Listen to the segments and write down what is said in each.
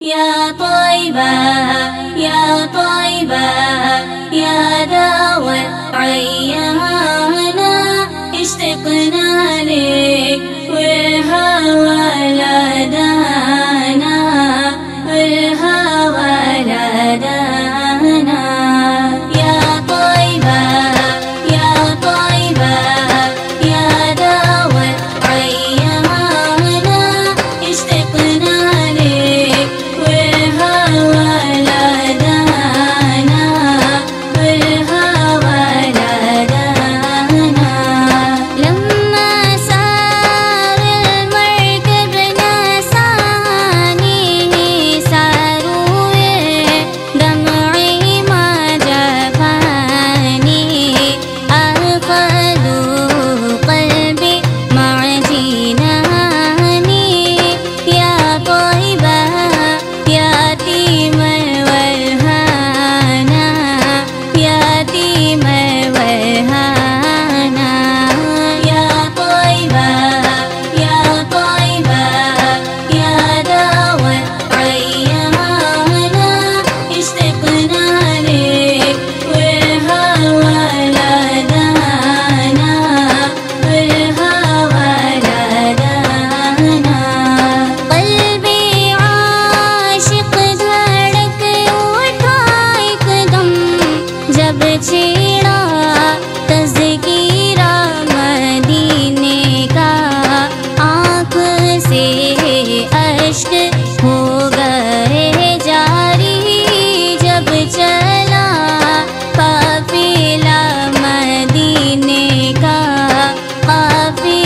يا طيبة يا طيبة يا داوى عيا.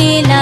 nila